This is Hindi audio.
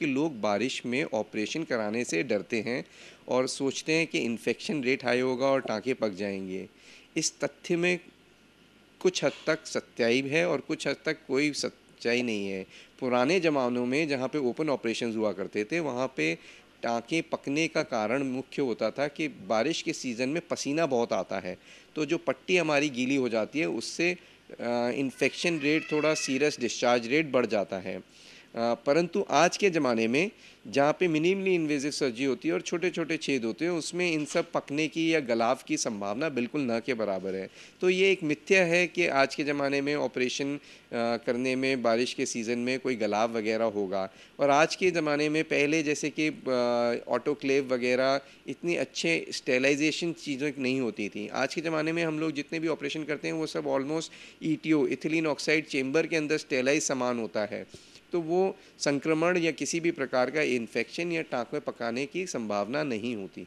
कि लोग बारिश में ऑपरेशन कराने से डरते हैं और सोचते हैं कि इन्फेक्शन रेट हाई होगा और टाँके पक जाएँगे। इस तथ्य में कुछ हद तक सच्चाई है और कुछ हद तक कोई सच्चाई नहीं है। पुराने ज़मानों में जहाँ पे ओपन ऑपरेशन हुआ करते थे, वहाँ पे टाँके पकने का कारण मुख्य होता था कि बारिश के सीज़न में पसीना बहुत आता है। तो जो पट्टी हमारी गीली हो जाती है, उससे इन्फेक्शन रेट थोड़ा सीरियस डिस्चार्ज रेट बढ़ जाता है। परंतु आज के ज़माने में जहाँ पे मिनिमली इन्वेजिव सर्जरी होती है और छोटे छोटे छेद होते हैं, उसमें इन सब पकने की या गलाव की संभावना बिल्कुल न के बराबर है। तो ये एक मिथ्या है कि आज के ज़माने में ऑपरेशन करने में, बारिश के सीज़न में कोई गलाव वगैरह होगा। और आज के ज़माने में पहले जैसे कि ऑटोक्लेव वगैरह इतनी अच्छे स्टेलाइजेशन चीज़ें नहीं होती थी। आज के ज़माने में हम लोग जितने भी ऑपरेशन करते हैं, वो सब almost E ethylene oxide chamber के अंदर स्टेलाइज सामान होता है। तो वो संक्रमण या किसी भी प्रकार का इन्फेक्शन या टाँक में पकाने की संभावना नहीं होती।